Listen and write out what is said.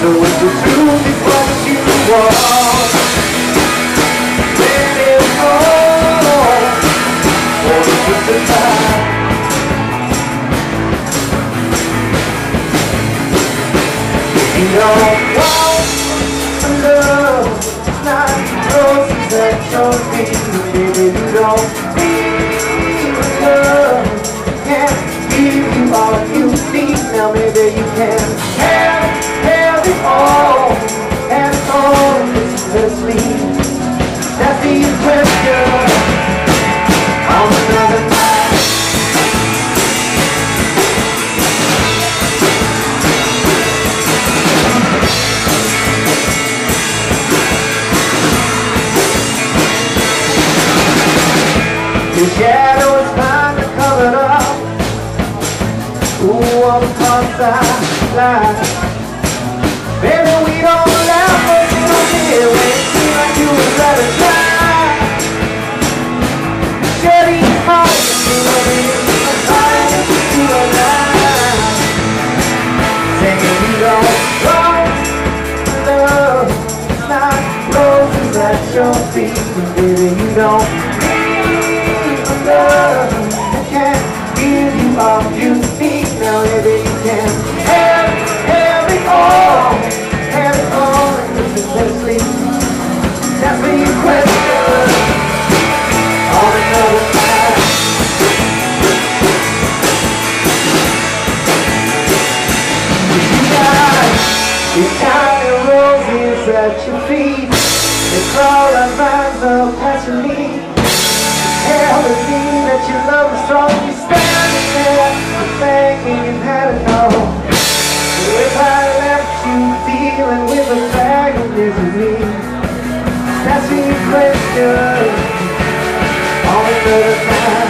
So if the truth is what you want, let it go. Or if it's the time. You don't want love, not roses that you're feeling, baby. You don't effortlessly. That's the question on another shadow is up. Ooh, the. Baby, we don't you don't when it seems like you would rather die. Shedding heart, you know me, I'm fine, you don't lie. Saying you don't want love, not roses that you're feeling, baby, you don't need love. I can't give you all these tiny roses at your feet, they crawl our minds up passionately. Telling me that your love is strong, you standing there, you're thinking you had all. So if I left you dealing with a bag of misery, that's the question on another time.